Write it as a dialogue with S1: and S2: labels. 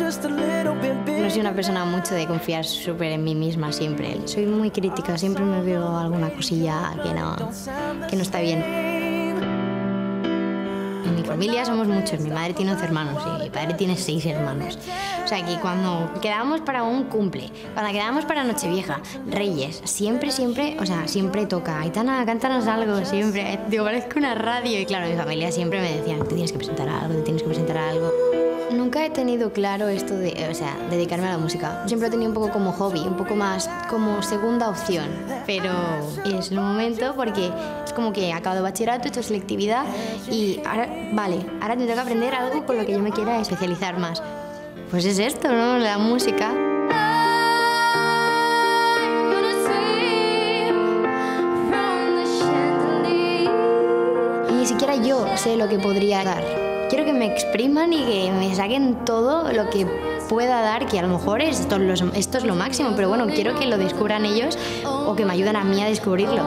S1: No soy una persona mucho de confiar súper en mí misma siempre. Soy muy crítica, siempre me veo alguna cosilla que no, que no está bien. En mi familia somos muchos. Mi madre tiene 11 hermanos y mi padre tiene 6 hermanos. O sea que cuando quedábamos para un cumple, cuando quedábamos para Nochevieja, Reyes, siempre, siempre, o sea, siempre toca. Aitana, cántanos algo, siempre. Digo, parezco una radio. Y claro, mi familia siempre me decían, te tienes que presentar algo, te tienes que presentar algo. He tenido claro esto de, o sea, dedicarme a la música. Siempre he tenido un poco como hobby, un poco más como segunda opción. Pero es el momento porque es como que acabo de bachillerato, he hecho selectividad y ahora, vale, ahora tengo que aprender algo con lo que yo me quiera especializar más. Pues es esto, ¿no? La música. Siquiera yo sé lo que podría dar. Quiero que me expriman y que me saquen todo lo que pueda dar, que a lo mejor esto, esto es lo máximo, pero bueno, quiero que lo descubran ellos o que me ayuden a mí a descubrirlo.